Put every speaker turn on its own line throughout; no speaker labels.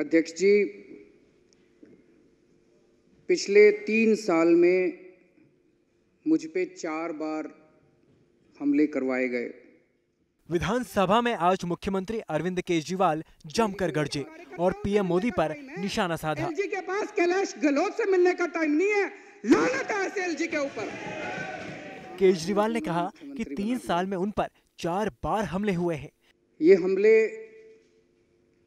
अध्यक्ष जी पिछले तीन साल में मुझ पे चार बार हमले करवाए गए।
विधानसभा में आज मुख्यमंत्री अरविंद केजरीवाल जमकर गरजे और पीएम मोदी पर निशाना साधा।
एलजी के पास कैलाश गहलोत से मिलने का टाइम नहीं है। लानत है ऐसे एलजी के ऊपर।
केजरीवाल ने कहा कि तीन साल में उन पर चार बार हमले हुए हैं।
ये हमले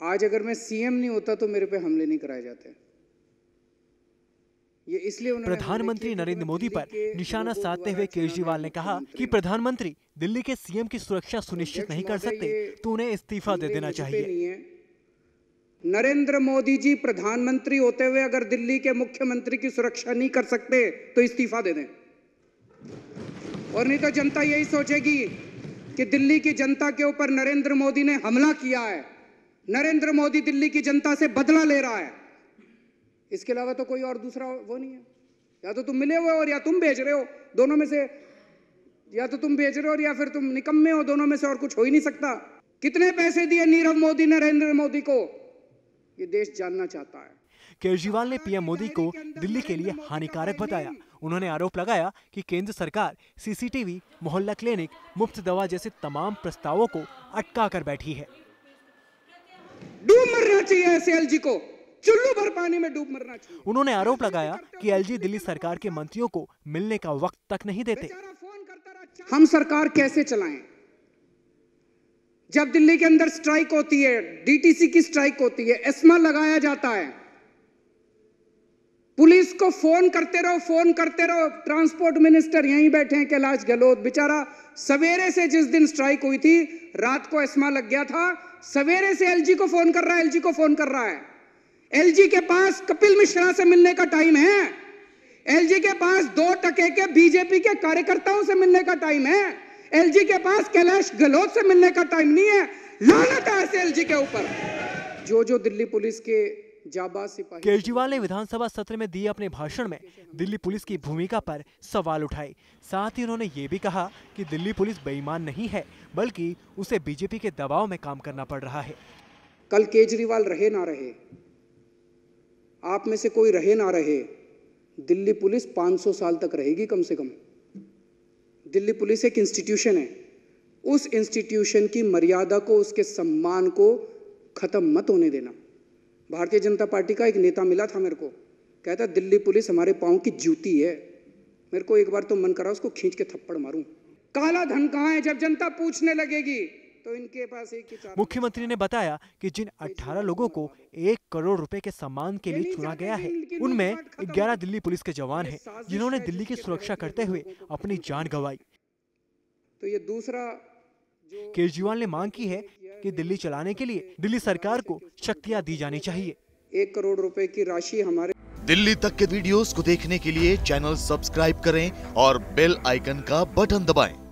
आज अगर मैं सीएम नहीं होता तो मेरे पे हमले नहीं कराए जाते। ये इसलिए
प्रधानमंत्री नरेंद्र मोदी पर निशाना साधते हुए केजरीवाल ने कहा
कि
प्रधानमंत्री दिल्ली के सीएम की सुरक्षा सुनिश्चित नहीं कर सकते तो उन्हें इस्तीफा दे देना चाहिए।
नरेंद्र मोदी जी प्रधानमंत्री होते हुए अगर दिल्ली के मुख्यमंत्री की सुरक्षा नहीं कर सकते तो इस्तीफा दे दें। और नहीं तो जनता यही सोचेगी कि दिल्ली की जनता के ऊपर नरेंद्र मोदी ने हमला किया है। नरेंद्र मोदी दिल्ली की जनता से बदला ले रहा है। इसके अलावा तो कोई और दूसरा वो नहीं है। या तो तुम मिले हुए हो और या तुम भेज रहे हो दोनों में से। या तो तुम भेज रहे हो और या फिर तुम निकम्मे हो दोनों में से और कुछ हो ही नहीं सकता। कितने पैसे दिए नीरव मोदी नरेंद्र मोदी को? ये देश जानना चाहता है।
केजरीवाल ने पीएम मोदी को दिल्ली के लिए हानिकारक बताया। उन्होंने आरोप लगाया कि केंद्र सरकार सीसीटीवी मोहल्ला क्लिनिक मुफ़्त दवा जैसे तमाम प्रस्तावों को अटका कर बैठी है।
मरना चाहिए ऐसे एलजी को। चुल्लू भर पानी में डूब मरना चाहिए।
उन्होंने आरोप लगाया कि एलजी दिल्ली सरकार के मंत्रियों को मिलने का वक्त तक नहीं देते।
करता हम सरकार कैसे चलाएँ? जब दिल्ली के अंदर स्ट्राइक होती है डीटीसी की स्ट्राइक होती है एस्मा लगाया जाता है। पुलिस को फ़ोन करते रहो, फ़ोन करते रहो। ट्रांसपोर्ट मिनिस्टर यहीं बैठे हैं, कैलाश गहलोत। बेचारा सवेरे से जिस दिन स्ट्राइक हुई थी, रात को एस्मा लग गया था। सवेरे से एलजी को फ़ोन कर रहा है, एलजी को फ़ोन कर रहा है। एलजी के पास कपिल मिश्रा से मिलने का टाइम है। एलजी के पास दो टके के बीजेपी के कार्यकर्ताओं से मिलने का टाइम है। एलजी के पास कैलाश गहलोत से मिलने का टाइम नहीं है। लानत है ऐसे एलजी के ऊपर। जो जो दिल्ली पुलिस के जाबाज सिपाही।
केजरीवाल ने विधानसभा सत्र में दिए अपने भाषण में दिल्ली पुलिस की भूमिका पर सवाल उठाए। साथ ही उन्होंने ये भी कहा कि दिल्ली पुलिस बेईमान नहीं है बल्कि उसे बीजेपी के दबाव में काम करना पड़ रहा है।
कल केजरीवाल रहे ना रहे आप में से कोई रहे ना रहे दिल्ली पुलिस 500 साल तक रहेगी कम से कम। दिल्ली पुलिस एक इंस्टीट्यूशन है उस इंस्टीट्यूशन की मर्यादा को उसके सम्मान को खत्म मत होने देना। भारतीय जनता पार्टी का एक नेता मिला था मेरे को। कहता दिल्ली पुलिस हमारे पाँव की जूती है। मेरे को एक बार तो मन करा उसको खींच के थप्पड़ मारूं। काला धन कहाँ है जब जनता पूछने लगेगी? तो इनके पास एक
मुख्यमंत्री ने बताया कि जिन 18 लोगों को एक करोड़ रुपए के सम्मान के लिए चुना गया है उनमें 11 दिल्ली पुलिस के जवान हैं जिन्होंने दिल्ली की सुरक्षा करते हुए अपनी जान गंवाई।
तो ये दूसरा
केजरीवाल ने मांग की है कि दिल्ली चलाने के लिए दिल्ली सरकार को शक्तियाँ दी जानी चाहिए
एक करोड़ रुपए की राशि हमारे
दिल्ली तक के वीडियोस को देखने के लिए चैनल सब्सक्राइब करें और बेल आइकन का बटन दबाएँ।